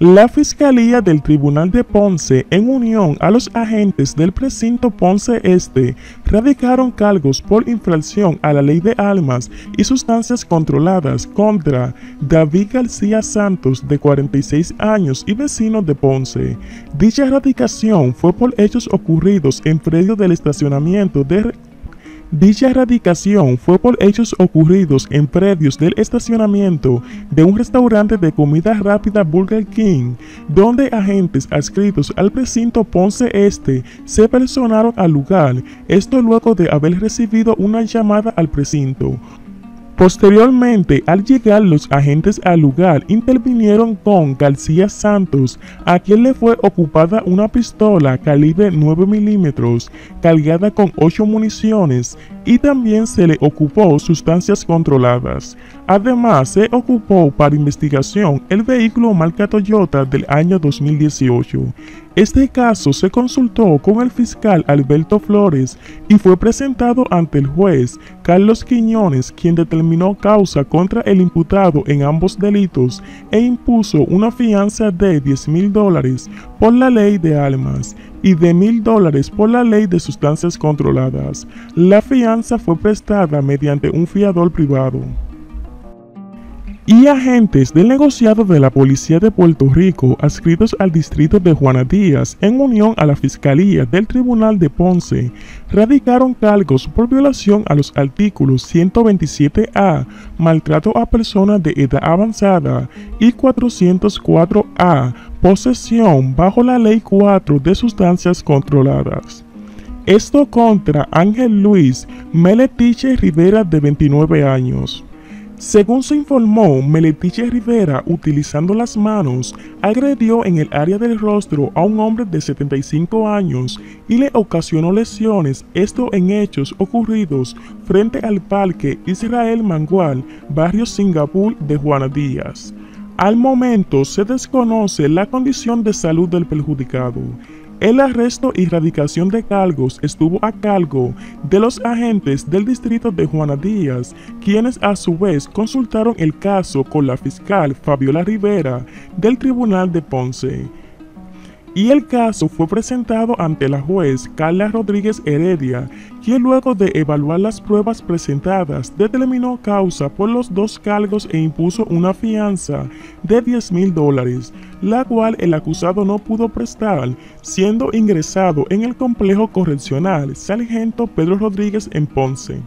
La Fiscalía del Tribunal de Ponce, en unión a los agentes del precinto Ponce Este, radicaron cargos por infracción a la ley de armas y sustancias controladas contra David García Santos, de 46 años y vecino de Ponce. Dicha radicación fue por hechos ocurridos en predio del estacionamiento de Dicha erradicación fue por hechos ocurridos en predios del estacionamiento de un restaurante de comida rápida Burger King, donde agentes adscritos al precinto Ponce Este se personaron al lugar, esto luego de haber recibido una llamada al precinto. Posteriormente, al llegar los agentes al lugar, intervinieron con García Santos, a quien le fue ocupada una pistola calibre 9 milímetros cargada con 8 municiones y también se le ocupó sustancias controladas. Además, se ocupó para investigación el vehículo marca Toyota del año 2018. Este caso se consultó con el fiscal Alberto Flores y fue presentado ante el juez Carlos Quiñones, quien determinó causa contra el imputado en ambos delitos e impuso una fianza de 10 mil dólares por la ley de armas y de mil dólares por la ley de sustancias controladas. La fianza fue prestada mediante un fiador privado y agentes del negociado de la Policía de Puerto Rico adscritos al distrito de Juana Díaz en unión a la Fiscalía del Tribunal de Ponce radicaron cargos por violación a los artículos 127A, maltrato a personas de edad avanzada y 404A, posesión bajo la Ley 4 de sustancias controladas. Esto contra Ángel Luis Meletiche Rivera de 29 años. Según se informó, Meletiche Rivera, utilizando las manos, agredió en el área del rostro a un hombre de 75 años y le ocasionó lesiones, esto en hechos ocurridos frente al Parque Israel Mangual, barrio Singapur de Juana Díaz. Al momento se desconoce la condición de salud del perjudicado. El arresto y radicación de cargos estuvo a cargo de los agentes del distrito de Juana Díaz, quienes a su vez consultaron el caso con la fiscal Fabiola Rivera del Tribunal de Ponce y el caso fue presentado ante la juez Carla Rodríguez Heredia, quien luego de evaluar las pruebas presentadas determinó causa por los dos cargos e impuso una fianza de 10 mil dólares, la cual el acusado no pudo prestar, siendo ingresado en el complejo correccional Sargento Pedro Rodríguez en Ponce.